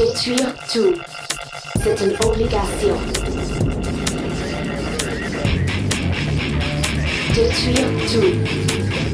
Détruire tout. C'est une obligation. Détruire tout.